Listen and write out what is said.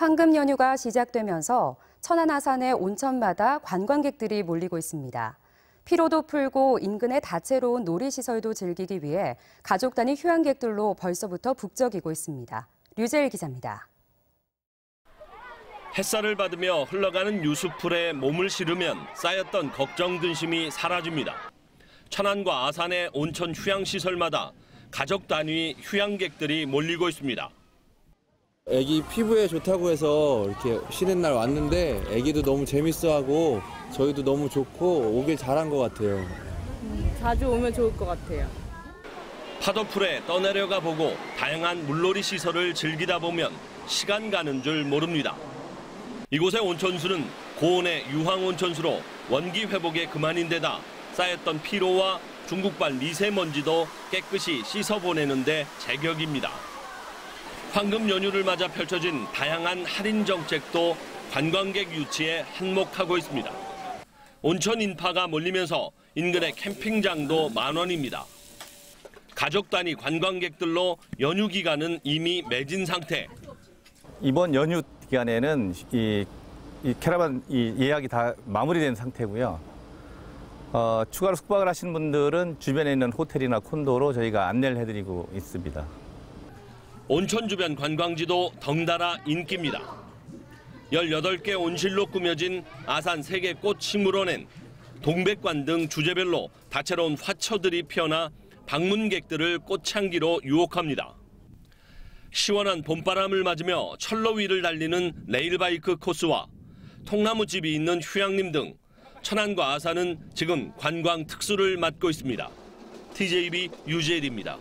황금 연휴가 시작되면서 천안 아산의 온천마다 관광객들이 몰리고 있습니다. 피로도 풀고 인근의 다채로운 놀이시설도 즐기기 위해 가족 단위 휴양객들로 벌써부터 북적이고 있습니다. 류재일 기자입니다. 햇살을 받으며 흘러가는 유수풀에 몸을 실으면 쌓였던 걱정 근심이 사라집니다. 천안과 아산의 온천 휴양시설마다 가족 단위 휴양객들이 몰리고 있습니다. 애기 피부에 좋다고 해서 이렇게 쉬는 날 왔는데 애기도 너무 재밌어하고 저희도 너무 좋고 오길 잘한 것 같아요. 자주 오면 좋을 것 같아요. 파도풀에 떠내려가 보고 다양한 물놀이 시설을 즐기다 보면 시간 가는 줄 모릅니다. 이곳의 온천수는 고온의 유황 온천수로 원기 회복에 그만인 데다 쌓였던 피로와 중국발 미세먼지도 깨끗이 씻어보내는데 제격입니다. 황금 연휴를 맞아 펼쳐진 다양한 할인 정책도 관광객 유치에 한몫하고 있습니다. 온천 인파가 몰리면서 인근의 캠핑장도 만 원입니다. 가족 단위 관광객들로 연휴 기간은 이미 매진 상태. 이번 연휴 기간에는 이, 이 캐러반 이 예약이 다 마무리된 상태고요. 어, 추가로 숙박을 하시는 분들은 주변에 있는 호텔이나 콘도로 저희가 안내를 해드리고 있습니다. 온천 주변 관광지도 덩달아 인기입니다. 18개 온실로 꾸며진 아산 세계 꽃 식물원엔 동백관 등 주제별로 다채로운 화초들이 피어나 방문객들을 꽃향기로 유혹합니다. 시원한 봄바람을 맞으며 철로 위를 달리는 레일바이크 코스와 통나무집이 있는 휴양림 등 천안과 아산은 지금 관광 특수를 맡고 있습니다. TJB 유재일입니다.